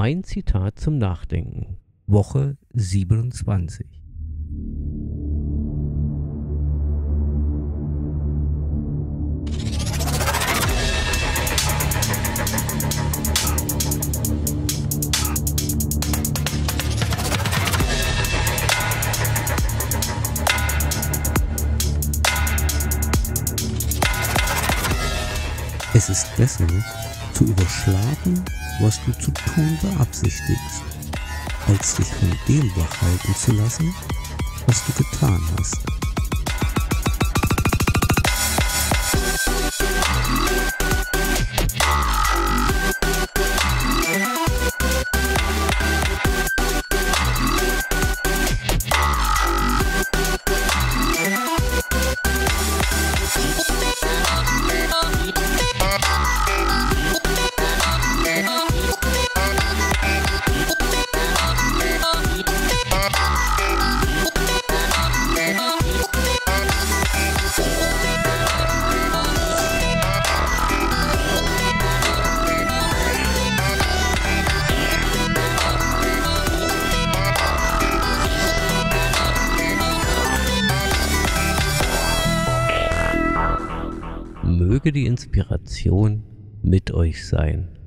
Mein Zitat zum Nachdenken. Woche 27. Es ist besser, zu überschlagen, was du zu tun beabsichtigst, als dich von dem wachhalten zu lassen, was du getan hast. Möge die Inspiration mit euch sein.